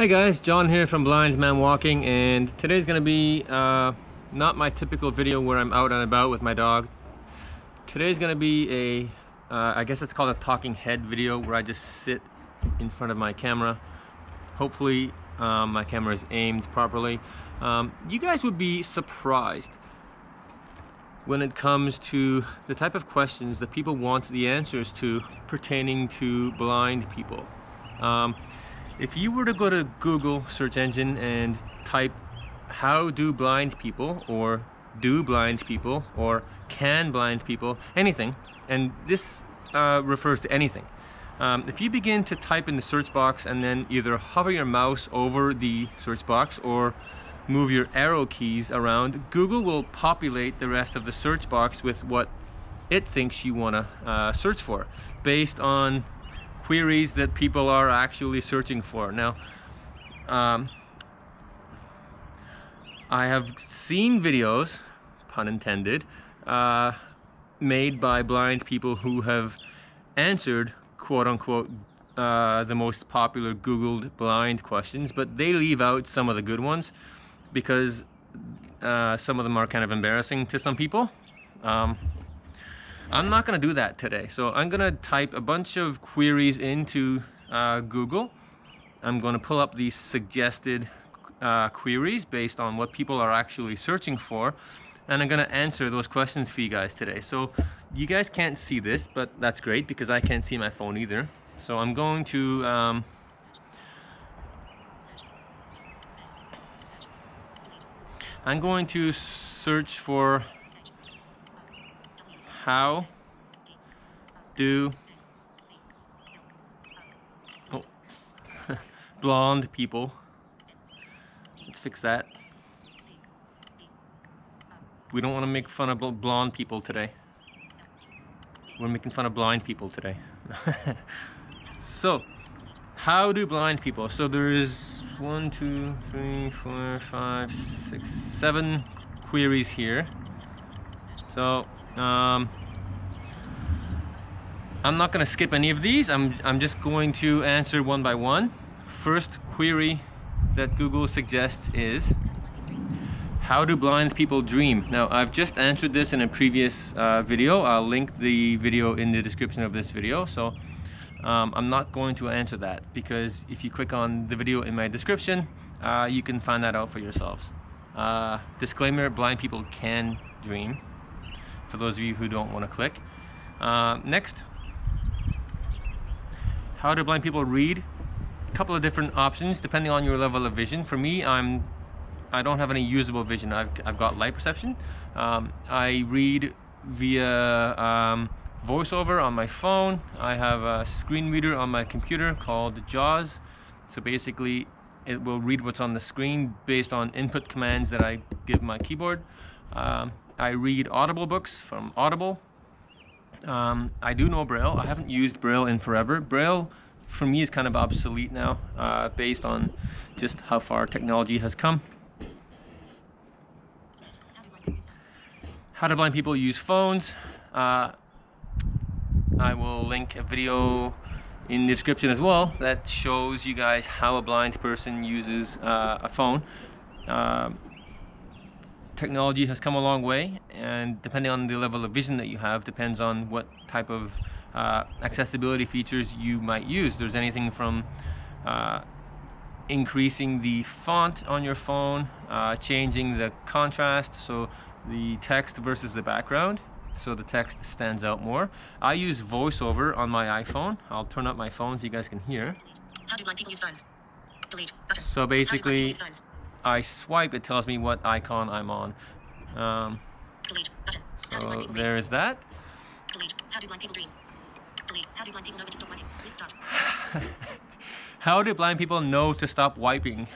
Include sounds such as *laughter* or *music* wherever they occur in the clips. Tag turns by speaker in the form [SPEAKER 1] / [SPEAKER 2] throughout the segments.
[SPEAKER 1] Hey guys, John here from Blind Man Walking and today's gonna be uh, not my typical video where I'm out and about with my dog. Today's gonna be a, uh, I guess it's called a talking head video where I just sit in front of my camera. Hopefully um, my camera is aimed properly. Um, you guys would be surprised when it comes to the type of questions that people want the answers to pertaining to blind people. Um, if you were to go to Google search engine and type how do blind people or do blind people or can blind people, anything, and this uh, refers to anything. Um, if you begin to type in the search box and then either hover your mouse over the search box or move your arrow keys around, Google will populate the rest of the search box with what it thinks you want to uh, search for based on queries that people are actually searching for. Now, um, I have seen videos, pun intended, uh, made by blind people who have answered quote unquote uh, the most popular Googled blind questions, but they leave out some of the good ones because uh, some of them are kind of embarrassing to some people. Um, I'm not gonna do that today. So I'm gonna type a bunch of queries into uh, Google. I'm gonna pull up these suggested uh, queries based on what people are actually searching for. And I'm gonna answer those questions for you guys today. So you guys can't see this, but that's great because I can't see my phone either. So I'm going to, um, I'm going to search for how do oh, *laughs* blonde people. Let's fix that. We don't want to make fun of blonde people today. We're making fun of blind people today. *laughs* So how do blind people so there is one two three four five six seven queries here. So um, I'm not going to skip any of these. I'm, I'm just going to answer one by one. First query that Google suggests is, how do blind people dream? Now, I've just answered this in a previous uh, video. I'll link the video in the description of this video. So um, I'm not going to answer that because if you click on the video in my description, uh, you can find that out for yourselves. Uh, disclaimer, blind people can dream for those of you who don't want to click. Uh, next, how do blind people read? A couple of different options depending on your level of vision. For me, I'm I don't have any usable vision. I've, I've got light perception. Um, I read via um, voiceover on my phone. I have a screen reader on my computer called JAWS. So basically, it will read what's on the screen based on input commands that I give my keyboard. Um, I read Audible books from Audible. Um, I do know Braille. I haven't used Braille in forever. Braille for me is kind of obsolete now uh, based on just how far technology has come. How do blind people use phones? Uh, I will link a video in the description as well that shows you guys how a blind person uses uh, a phone. Uh, technology has come a long way and depending on the level of vision that you have depends on what type of uh, accessibility features you might use. There's anything from uh, increasing the font on your phone, uh, changing the contrast, so the text versus the background, so the text stands out more. I use VoiceOver on my iPhone. I'll turn up my phone so you guys can hear. How do blind people use phones? Delete. Button. So basically, I swipe, it tells me what icon I'm on. Um, So there is that. How do blind people dream? Delete. *laughs* How do blind people know to stop wiping? How do blind people know to stop wiping?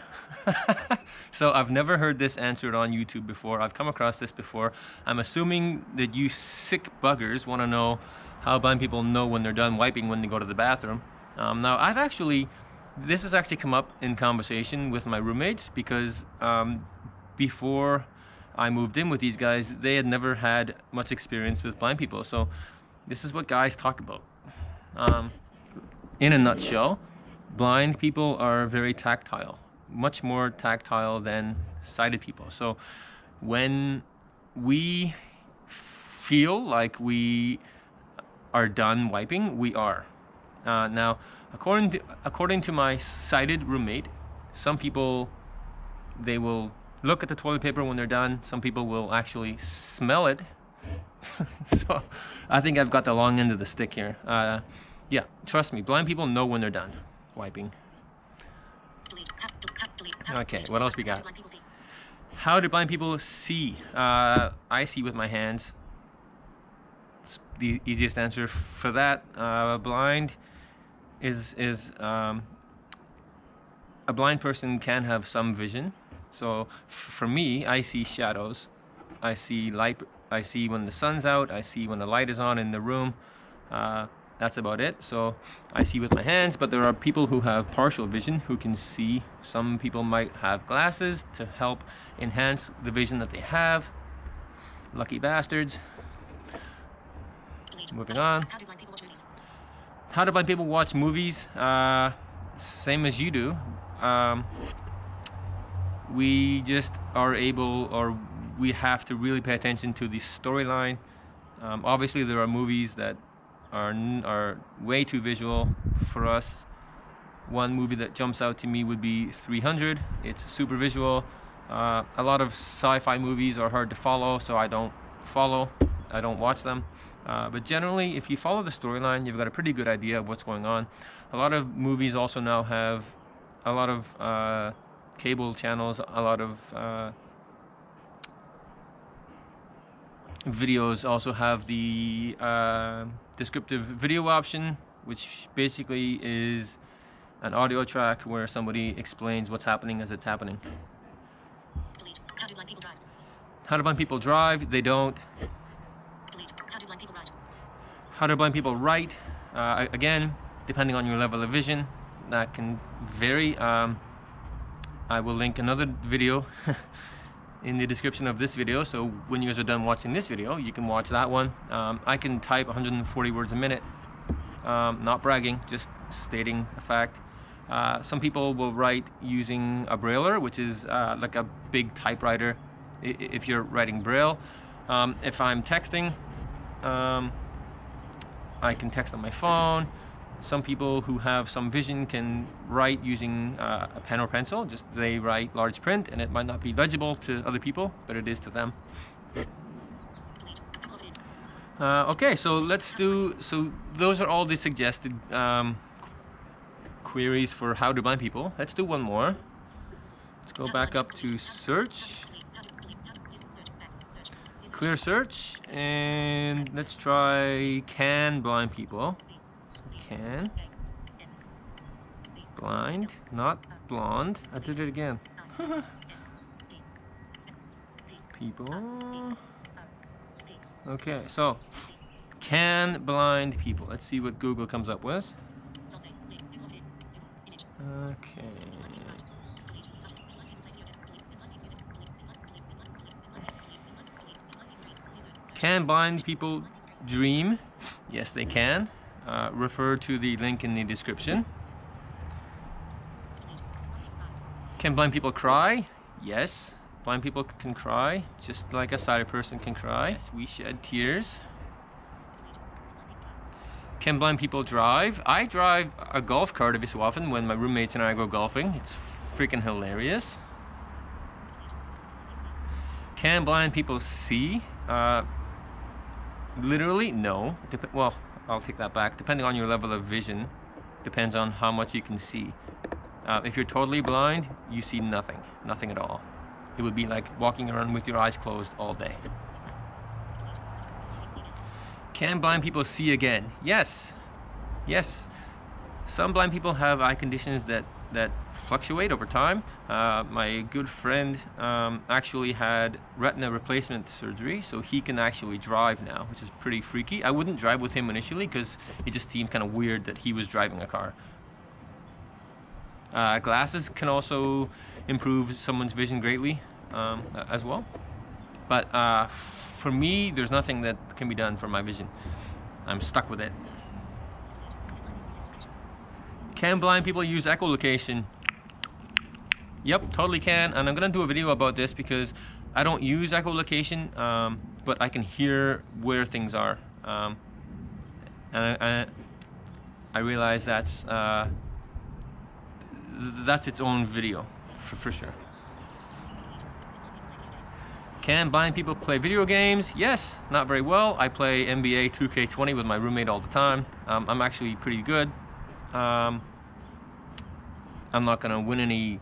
[SPEAKER 1] so I've never heard this answered on YouTube before. I've come across this before. I'm assuming that you sick buggers want to know how blind people know when they're done wiping when they go to the bathroom. Um, now I've actually this has actually come up in conversation with my roommates because um, before I moved in with these guys, they had never had much experience with blind people. So this is what guys talk about. Um, in a nutshell, blind people are very tactile, much more tactile than sighted people. So when we feel like we are done wiping, we are. Uh, now, according to, according to my sighted roommate, some people they will look at the toilet paper when they're done. Some people will actually smell it. *laughs* so I think I've got the long end of the stick here. Uh, yeah, trust me, blind people know when they're done wiping. Okay, what else we got? How do blind people see? Uh, I see with my hands. It's the easiest answer for that. Uh, blind is is um, a blind person can have some vision. So for me, I see shadows. I see light. I see when the sun's out. I see when the light is on in the room. Uh, that's about it. So I see with my hands, but there are people who have partial vision who can see. Some people might have glasses to help enhance the vision that they have. Lucky bastards. Moving on. How do blind people watch movies? Uh, same as you do. Um, we just are able or we have to really pay attention to the storyline. Um, obviously, there are movies that are are way too visual for us. One movie that jumps out to me would be 300. It's super visual. Uh, a lot of sci-fi movies are hard to follow, so I don't follow. I don't watch them. Uh, but generally, if you follow the storyline, you've got a pretty good idea of what's going on. A lot of movies also now have a lot of uh, cable channels, a lot of uh, videos also have the uh, descriptive video option, which basically is an audio track where somebody explains what's happening as it's happening.
[SPEAKER 2] Delete. How do blind people drive?
[SPEAKER 1] How do blind people drive? They don't.
[SPEAKER 2] Delete. How do blind people ride?
[SPEAKER 1] How do blind people write? Uh, again, depending on your level of vision, that can vary. Um, I will link another video *laughs* in the description of this video so when you guys are done watching this video you can watch that one um, I can type 140 words a minute um, not bragging just stating a fact uh, some people will write using a brailler which is uh, like a big typewriter if you're writing braille um, if I'm texting um, I can text on my phone some people who have some vision can write using uh, a pen or pencil. Just they write large print and it might not be legible to other people, but it is to them. Uh, okay, so let's do, so those are all the suggested um, queries for how to blind people. Let's do one more. Let's go back up to search, clear search, and let's try can blind people can. Blind, not blonde. I did it again. *laughs* people. Okay, so can blind people. Let's see what Google comes up with. Okay. Can blind people dream? Yes, they can uh, refer to the link in the description. Can blind people cry? Yes, blind people can cry, just like a sighted person can cry. Yes, we shed tears. Can blind people drive? I drive a golf cart every so often when my roommates and I go golfing. It's freaking hilarious. Can blind people see? Uh, literally, no. Dep well, I'll take that back. Depending on your level of vision, depends on how much you can see. Uh, if you're totally blind, you see nothing, nothing at all. It would be like walking around with your eyes closed all day. Can blind people see again? Yes, yes. Some blind people have eye conditions that that fluctuate over time. Uh, my good friend um, actually had retina replacement surgery, so he can actually drive now, which is pretty freaky. I wouldn't drive with him initially because it just seemed kind of weird that he was driving a car. Uh, glasses can also improve someone's vision greatly um, as well. But uh, for me, there's nothing that can be done for my vision. I'm stuck with it. Can blind people use echolocation? Yep, totally can. And I'm gonna do a video about this because I don't use echolocation, um, but I can hear where things are. Um, and I, I, realize that's uh, that's its own video for, for sure. Can blind people play video games? Yes, not very well. I play NBA 2K20 with my roommate all the time. Um, I'm actually pretty good. Um, I'm not gonna win any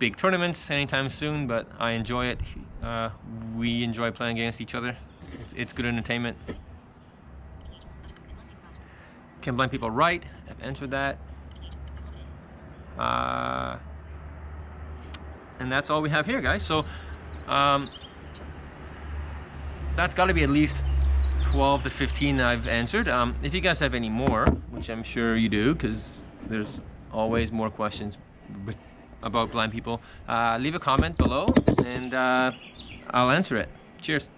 [SPEAKER 1] big tournaments anytime soon, but I enjoy it. Uh, we enjoy playing against each other. It's, good entertainment. Can blind people write? I've answered that. Uh, and that's all we have here, guys. So um, that's got to be at least 12 to 15 I've answered. Um, if you guys have any more, which I'm sure you do, because there's always more questions about blind people, uh, leave a comment below and uh, I'll answer it. Cheers.